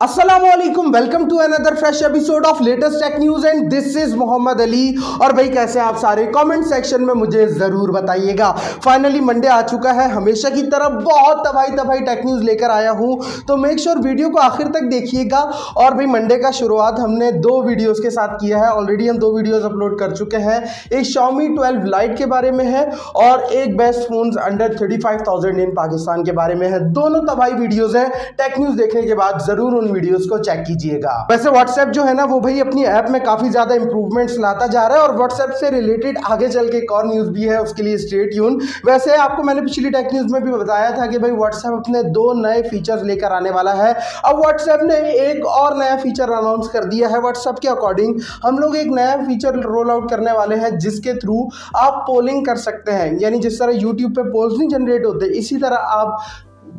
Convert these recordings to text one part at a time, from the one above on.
Aslam welcome to another fresh episode of latest tech news and this is Mohammad Ali और भाई कैसे आप सारे? कमेंट सेक्शन में मुझे ज़रूर बताइएगा। फाइनली मंडे आ चुका है, हमेशा की तरह बहुत तबाही तबाही टेक न्यूज़ लेकर आया हूँ। तो मेक श्योर sure वीडियो को आखिर तक देखिएगा। और भाई मंडे का शुरुआत हमने दो वीडियोज़ के साथ किया है। ऑलरेडी हम दो वीडियोज़ अपलोड कर चुके हैं। एक शॉमी ट्वेल्व लाइट के बारे में है और एक best phone under thirty five thousand in Pakistan के बारे में है। दोनों तबाही वीडियोज़ हैं। टेक न्यूज़ देखने के बाद ज़रूर वीडियोस को चेक कीजिएगा। वैसे व्हाट्सएप जो है ना, वो भाई अपनी ऐप में काफ़ी ज़्यादा इंप्रूवमेंट्स लाता जा रहा है और व्हाट्सएप से रिलेटेड आगे चल के एक और न्यूज़ भी है, उसके लिए स्टेट यून वैसे आपको मैंने पिछली टेक न्यूज़ में भी बताया था कि भाई व्हाट्सएप अपने दो नए फीचर्स लेकर आने वाला है। अब व्हाट्सएप ने एक और नया फीचर अनाउंस कर दिया है। व्हाट्सएप के अकॉर्डिंग हम लोग एक नया फीचर रोल आउट करने वाले हैं, जिसके थ्रू आप पोलिंग कर सकते हैं। यानी जिस तरह यूट्यूब पे पोल्स नहीं जनरेट होते, इसी तरह आप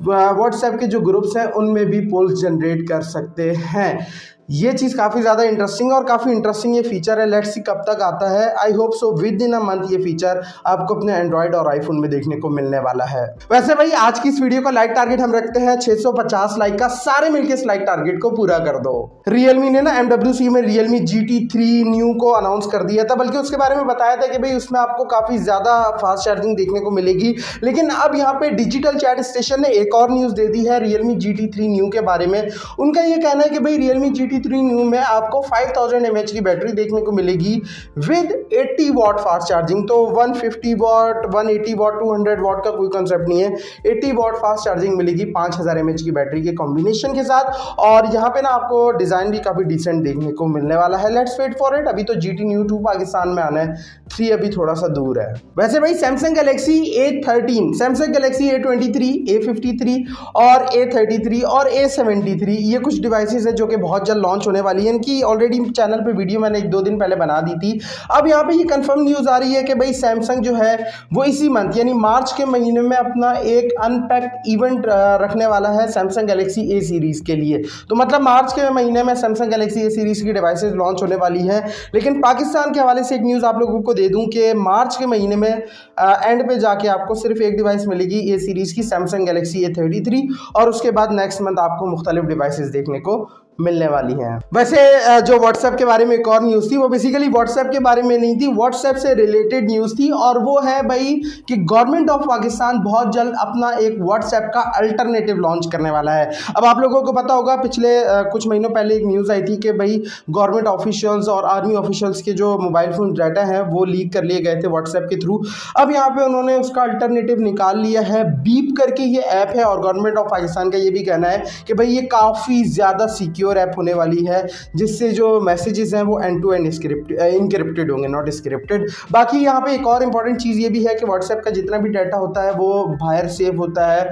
व्हाट्सएप के जो ग्रुप्स हैं उनमें भी पोल्स जनरेट कर सकते हैं। ये चीज़ काफ़ी ज़्यादा इंटरेस्टिंग है और काफ़ी इंटरेस्टिंग ये फीचर है। लेट्स सी कब तक आता है। I hope so within a month ये फीचर आपको अपने एंड्रॉइड और आईफोन में देखने को मिलने वाला है। वैसे भाई, आज की इस वीडियो का लाइक टारगेट हम रखते हैं 650 लाइक का। सारे मिलकर इस लाइक टारगेट को पूरा कर दो। रियलमी ने ना एमडब्ल्यू में रियलमी जी टी न्यू को अनाउंस कर दिया था, बल्कि उसके बारे में बताया था कि भाई उसमें आपको काफ़ी ज़्यादा फास्ट चार्जिंग देखने को मिलेगी। लेकिन अब यहाँ पे डिजिटल चैट स्टेशन ने एक और न्यूज़ दे दी है रियलमी जी टी न्यू के बारे में। उनका ये कहना है कि भाई Realme G T three new में आपको 5000 थाउज़ेंड की बैटरी देखने को मिलेगी विद 80 वॉट फास्ट चार्जिंग तो 150 watt one eighty watt 200 watt का कोई कंसेप्ट नहीं है। 80 वॉट फास्ट चार्जिंग मिलेगी 5000 हज़ार की बैटरी के कॉम्बिनेशन के साथ। और यहाँ पे ना आपको डिज़ाइन भी काफ़ी डिसेंट देखने को मिलने वाला है। लेट्स वेट फॉर इट अभी तो G T new two Pakistan में आना है। थ्री अभी थोड़ा सा दूर है। वैसे भाई Samsung Galaxy A thirteen Samsung Galaxy A twenty three A fifty three और ए थर्टी थ्री और ए सेवेंटी थ्री ये कुछ डिवाइसेस है जो कि बहुत जल्द लॉन्च होने वाली है। इनकी ऑलरेडी चैनल पे वीडियो मैंने एक दो दिन पहले बना दी थी। अब यहाँ पे ये कंफर्म न्यूज़ आ रही है कि भाई सैमसंग जो है, वो इसी मंथ यानी मार्च के महीने में अपना एक अनपैक्ड इवेंट रखने वाला है सैमसंग गैलेक्सी ए सीरीज़ के लिए। तो मतलब मार्च के महीने में सैमसंग गैलेक्सी ए सीरीज़ की डिवाइसेज लॉन्च होने वाली है। लेकिन पाकिस्तान के हवाले से एक न्यूज़ आप लोगों को दे दूँ कि मार्च के महीने में एंड पे जाके आपको सिर्फ़ एक डिवाइस मिलेगी ए सीरीज़ की Samsung Galaxy A thirty three और उसके बाद नेक्स्ट मंथ आपको मुख्तलिफ़ डिवाइसेस देखने को मिलने वाली हैं। वैसे जो व्हाट्सएप के बारे में एक और न्यूज़ थी, वो बेसिकली व्हाट्सएप के बारे में नहीं थी व्हाट्सएप से रिलेटेड न्यूज़ थी और वो है भाई कि गवर्नमेंट ऑफ़ पाकिस्तान बहुत जल्द अपना एक व्हाट्सएप का अल्टरनेटिव लॉन्च करने वाला है। अब आप लोगों को पता होगा, पिछले कुछ महीनों पहले एक न्यूज़ आई थी कि भाई गवर्नमेंट ऑफिशियल्स और आर्मी ऑफिशियल्स के जो मोबाइल फ़ोन डाटा है, वो लीक कर लिए गए थे व्हाट्सएप के थ्रू अब यहाँ पर उन्होंने उसका अल्टरनेटिव निकाल लिया है। बीप करके ये ऐप है और गवर्नमेंट ऑफ़ पाकिस्तान का ये भी कहना है कि भाई ये काफ़ी ज़्यादा सिक्योर सिक्योर ऐप होने वाली है जिससे जो मैसेजेस हैं वो एंड टू एंड इनक्रिप्टेड होंगे नॉट स्क्रिप्टेड बाकी यहाँ पे एक और इंपॉर्टेंट चीज़ ये भी है कि व्हाट्सएप का जितना भी डाटा होता है वो बाहर सेव होता है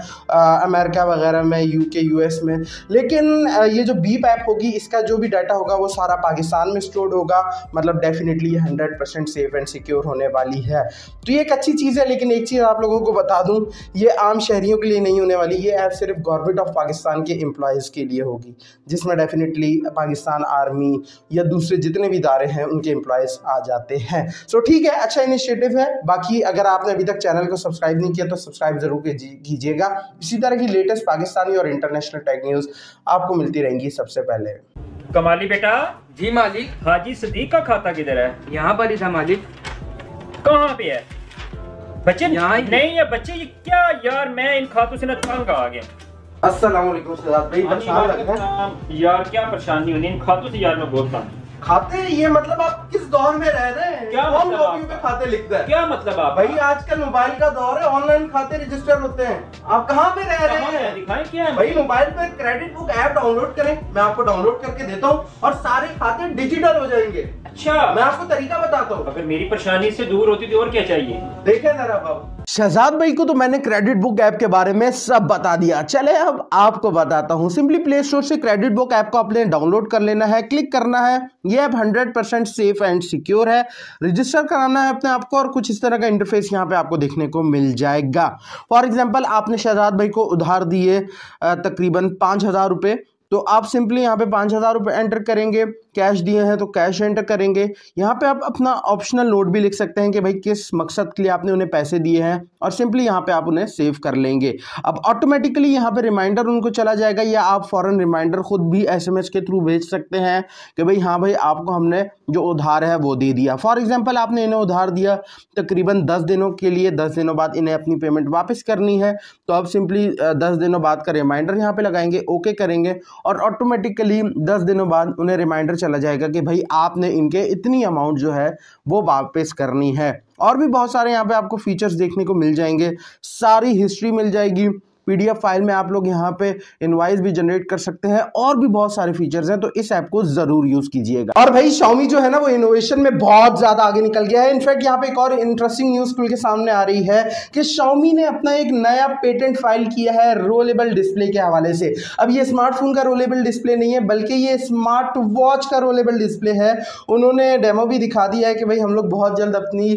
अमेरिका वगैरह में यू के में। लेकिन आ, ये जो बीप ऐप होगी इसका जो भी डाटा होगा वो सारा पाकिस्तान में स्टोर्ड होगा। मतलब definitely hundred percent safe and secure होने वाली है। तो ये एक अच्छी चीज़ है लेकिन एक चीज़ आप लोगों को बता दूँ ये आम शहरियों के लिए नहीं होने वाली। ये ऐप सिर्फ़ गवर्नमेंट ऑफ़ पाकिस्तान के एम्प्लॉयज़ के लिए होगी जिसमें डेफिनेटली पाकिस्तान आर्मी या दूसरे जितने भी इदारे हैं उनके एम्प्लॉयज़ आ जाते हैं। सो so, ठीक है अच्छा इनिशिएटिव है। बाकी अगर आपने अभी तक चैनल को सब्सक्राइब नहीं किया तो सब्सक्राइब ज़रूर कीजिएगा। इसी तरह की लेटेस्ट पाकिस्तानी और इंटरनेशनल टेक न्यूज़ आपको मिलती रहेंगी सबसे पहले। कमाली बेटा। जी मालिक। हाजी सदीक का खाता किधर है? यहाँ पर ही था मालिक। कहाँ पे है? बच्चे यहाँ नहीं है बच्चे ये क्या यार मैं इन खातों से ना तंग आ गया अस्सलाम हाँ परेशान लग रहे हैं। यार क्या परेशानी होनी इन खातों से यार मैं बहुत तंग खाते ये मतलब आप किस दौर में रह रहे हैं? क्या कौन मतलब कॉपियों पे खाते लिखता है? क्या मतलब आप? भाई आजकल मोबाइल का दौर है ऑनलाइन खाते रजिस्टर होते हैं। आप कहाँ पे रह रहे हैं? दिखाएँ क्या है? भाई मोबाइल पे क्रेडिट बुक ऐप डाउनलोड करें मैं आपको डाउनलोड करके देता हूँ और सारे खाते डिजिटल हो जाएँगे। अच्छा। मैं आपको तरीका बताता हूँ। अगर मेरी परेशानी से दूर होती तो और क्या चाहिए? देखे जरा बाबू। शहजाद भाई को तो मैंने क्रेडिट बुक ऐप के बारे में सब बता दिया। चले, अब आपको बताता हूँ। सिंपली प्ले स्टोर से क्रेडिट बुक ऐप को आपने डाउनलोड कर लेना है क्लिक करना है। ये app hundred percent safe and secure है। रजिस्टर कराना है अपने आपको और कुछ इस तरह का इंटरफेस यहाँ पे आपको देखने को मिल जाएगा। फॉर एग्ज़ाम्पल आपने शहजाद भाई को उधार दिए तकरीबन पाँच हज़ार रुपये तो आप सिंपली यहाँ पे पाँच हज़ार रुपये एंटर करेंगे, कैश दिए हैं तो कैश एंटर करेंगे। यहाँ पे आप अपना ऑप्शनल नोट भी लिख सकते हैं कि भाई किस मकसद के लिए आपने उन्हें पैसे दिए हैं और सिंपली यहाँ पे आप उन्हें सेव कर लेंगे। अब ऑटोमेटिकली यहाँ पे रिमाइंडर उनको चला जाएगा या आप फॉरन रिमाइंडर खुद भी एसएमएस के थ्रू भेज सकते हैं कि भाई हाँ भाई आपको हमने जो उधार है वो दे दिया। फॉर एग्ज़ाम्पल आपने इन्हें उधार दिया तकरीबन दस दिनों के लिए, दस दिनों बाद इन्हें अपनी पेमेंट वापस करनी है तो आप सिंपली दस दिनों बाद का रिमाइंडर यहाँ पे लगाएँगे ओके करेंगे और ऑटोमेटिकली दस दिनों बाद उन्हें रिमाइंडर चला जाएगा कि भाई आपने इनके इतनी अमाउंट जो है वो वापस करनी है। और भी बहुत सारे यहाँ पे आपको फीचर्स देखने को मिल जाएँगे। सारी हिस्ट्री मिल जाएगी। पीडीएफ फ़ाइल में आप लोग यहाँ पे इनवाइस भी जनरेट कर सकते हैं और भी बहुत सारे फीचर्स हैं तो इस ऐप को ज़रूर यूज़ कीजिएगा। और भाई शाउमी जो है ना, वो इनोवेशन में बहुत ज़्यादा आगे निकल गया है। इनफैक्ट यहाँ पे एक और इंटरेस्टिंग न्यूज़ खुल के सामने आ रही है कि शाउमी ने अपना एक नया पेटेंट फ़ाइल किया है रोलेबल डिस्प्ले के हवाले से। अब ये स्मार्टफ़ोन का रोलेबल डिस्प्ले नहीं है, बल्कि ये स्मार्ट वॉच का रोलेबल डिस्प्ले है। उन्होंने डेमो भी दिखा दिया है कि भाई, हम लोग बहुत जल्द अपनी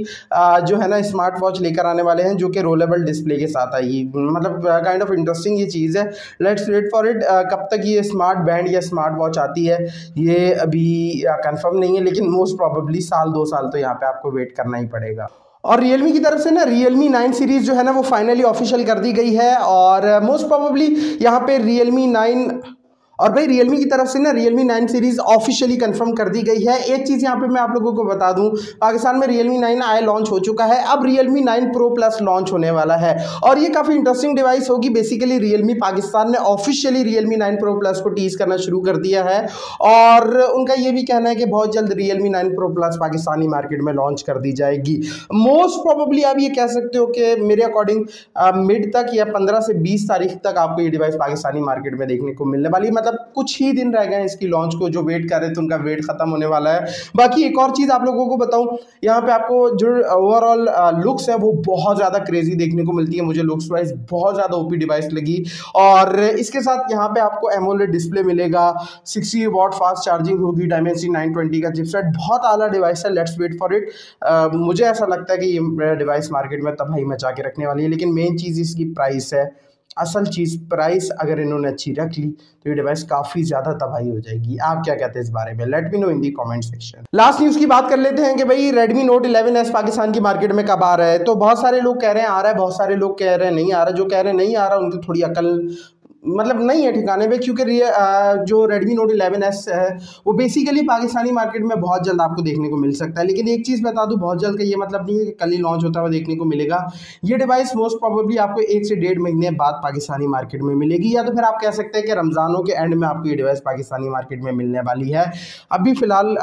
जो है ना स्मार्ट वॉच लेकर आने वाले हैं, जो कि रोलेबल डिस्प्ले के साथ आएगी। मतलब काइंड काइंड ऑफ़ इंटरेस्टिंग ये चीज़ है। लेट्स वेट फॉर इट कब तक ये स्मार्ट बैंड या स्मार्ट वॉच आती है, ये अभी कंफर्म नहीं है, लेकिन मोस्ट प्रॉबली साल, दो साल तो यहाँ पे आपको वेट करना ही पड़ेगा। और Realme की तरफ़ से ना, Realme 9 सीरीज़ जो है ना, वो फाइनली ऑफिशियल कर दी गई है। और मोस्ट प्रॉबली यहाँ पे Realme 9 और भाई रियलमी की तरफ़ से ना Realme nine series officially confirm कर दी गई है। एक चीज़ यहाँ पे मैं आप लोगों को बता दूँ, पाकिस्तान में रियलमी नाइन आई लॉन्च हो चुका है। अब Realme nine pro plus launch होने वाला है। और ये काफ़ी इंटरेस्टिंग डिवाइस होगी। बेसिकली रियलमी पाकिस्तान ने officially Realme nine pro plus को टीज करना शुरू कर दिया है। और उनका ये भी कहना है कि बहुत जल्द Realme nine pro plus Pakistani market में लॉन्च कर दी जाएगी। मोस्ट प्रोबेबली आप ये कह सकते हो कि मेरे अकॉर्डिंग मिड तक या पंद्रह से बीस तारीख तक आपको ये डिवाइस पाकिस्तानी मार्केट में देखने को मिलने वाली मतलब मतलब कुछ ही दिन रह गए हैं इसकी लॉन्च को, जो वेट कर रहे थे, उनका वेट खत्म होने वाला है। बाकी एक और चीज़ आप लोगों को बताऊँ, यहाँ पे आपको जो ओवरऑल लुक्स है, वो बहुत ज़्यादा क्रेजी देखने को मिलती है मुझे। लुक्स वाइज बहुत ज़्यादा ओपी डिवाइस लगी। और इसके साथ यहाँ पे आपको एमोलेड डिस्प्ले मिलेगा। सिक्सटी वॉट फास्ट चार्जिंग होगी डायमेंसी नाइन ट्वेंटी का चिपसेट बहुत आला डिवाइस है लेट्स वेट फॉर इट मुझे ऐसा लगता है कि ये डिवाइस मार्केट में तबाही मचा के रखने वाली है। लेकिन मेन चीज़ इसकी प्राइस है। असल चीज़ प्राइस अगर इन्होंने अच्छी रख ली तो ये डिवाइस काफ़ी ज़्यादा तबाही हो जाएगी। आप क्या कहते हैं इस बारे में? Let me know in the comment section last news की बात कर लेते हैं कि भाई रेडमी नोट 11s पाकिस्तान की मार्केट में कब आ रहा है? तो बहुत सारे लोग कह रहे हैं, आ रहा है, बहुत सारे लोग कह रहे हैं, नहीं आ रहा। जो कह रहे हैं, नहीं आ रहा, उनकी थोड़ी अकल मतलब नहीं है ठिकाने पे, क्योंकि जो रेडमी नोट इलेवन एस है, वो बेसिकली पाकिस्तानी मार्केट में बहुत जल्द आपको देखने को मिल सकता है। लेकिन एक चीज़ बता दूँ, बहुत जल्द का ये मतलब नहीं है कि कल ही लॉन्च होता हुआ देखने को मिलेगा। ये डिवाइस मोस्ट प्रॉबली आपको एक से डेढ़ महीने बाद पाकिस्तानी मार्केट में मिलेगी, या तो फिर आप कह सकते हैं कि रमज़ानों के एंड में आपको ये डिवाइस पाकिस्तानी मार्केट में मिलने वाली है। अभी फ़िलहाल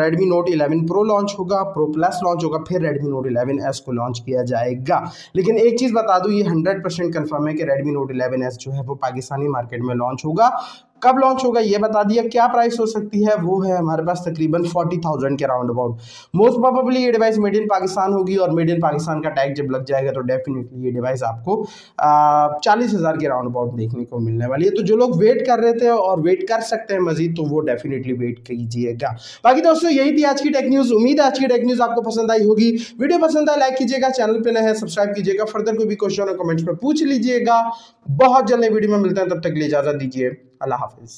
Redmi Note eleven pro launch होगा प्रो प्लस लॉन्च होगा, फिर रेडमी नोट इलेवन को लॉन्च किया जाएगा। लेकिन एक चीज़ बता दूँ, ये हंड्रेड परसेंट कन्फर्म है कि रेडमी नोट इलेवन जो है, वो पाकिस्तानी मार्केट में लॉन्च होगा। कब लॉन्च होगा ये बता दिया, क्या प्राइस हो सकती है? वो है हमारे पास तकरीबन फोर्टी थाउज़ेंड के राउंड अबाउट मोस्ट प्रोबेबली ये डिवाइस मेड इन पाकिस्तान होगी और मेड इन पाकिस्तान का टैग जब लग जाएगा तो डेफिनेटली ये डिवाइस आपको चालीस हज़ार के राउंड अबाउट देखने को मिलने वाली है। तो जो लोग वेट कर रहे थे और वेट कर सकते हैं मजीद तो वो डेफिनेटली वेट कीजिएगा। बाकी दोस्तों, यही थी आज की टेक न्यूज़ उम्मीद है आज की टेक न्यूज़ आपको पसंद आई होगी। वीडियो पसंद आए लाइक कीजिएगा चैनल पर नए सब्सक्राइब कीजिएगा। फर्दर कोई भी क्वेश्चन और कमेंट्स में पूछ लीजिएगा। बहुत जल्द वीडियो में मिलते हैं, तब तक लिए इजाज़त दीजिए। अल्लाह हाफिज़।